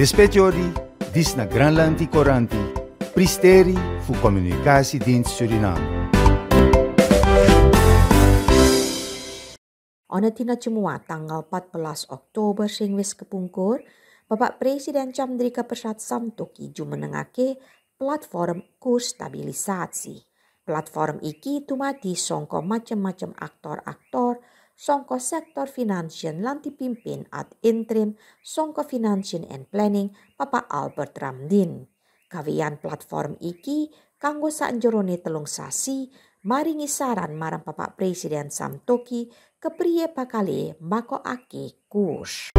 Lispetiori, dis na Granlandi Coranti, Pristeri fu Communicatiedienst Suriname. Ana tina cemua tanggal 14 Oktober sing wis kepungkur, Bapak Presiden Chandrika Persat Samtoki jumenengake platform kurs stabilisasi. Platform iki tumati songko macam-macam aktor-aktor songko sektor finansial lan dipimpin at interim songko financial and planning Papa Albert Ramdin. Kawian platform iki kanggo saanjurone telung sasi maringi saran marang Bapak Presiden Samtoki kepriye bakale ake kurs.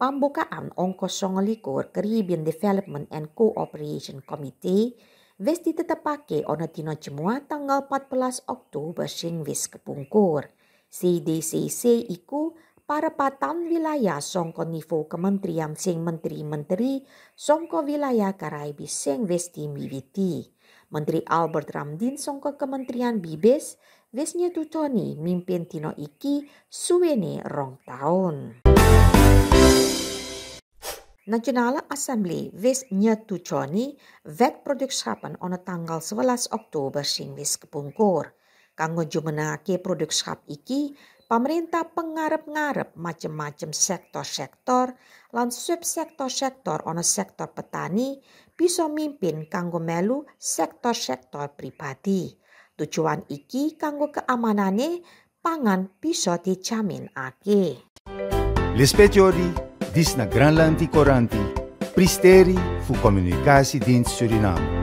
Pembukaan ongkos songolikur Caribbean Development and Cooperation Committee wis ditetepake ana dina Jumat tanggal 14 Oktober sing wis kepungkur. CDCC iku parepatan wilayah songko nivo kementerian sing menteri-menteri songko wilayah Karaibi sing wis dimiwiti. Menteri Albert Ramdin songko kementerian Bibes wis nyetutoni mimpin dina iki suwene rong taun. Nasionale Assembly wis nyetujoni wet produksapen ana tanggal 11 Oktober sing wis kepungkur. Kanggo jumenake produkskap iki, pemerintah pengarep-ngarep macem-macem sektor-sektor lan subsektor-sektor ana sektor petani bisa mimpin kanggo melu sektor-sektor pribadi. Tujuan iki kanggo keamanane pangan bisa dijamin ake. Lispetiori dis na Granlandi Coranti, Pristeri fu Communicatiedienst Suriname.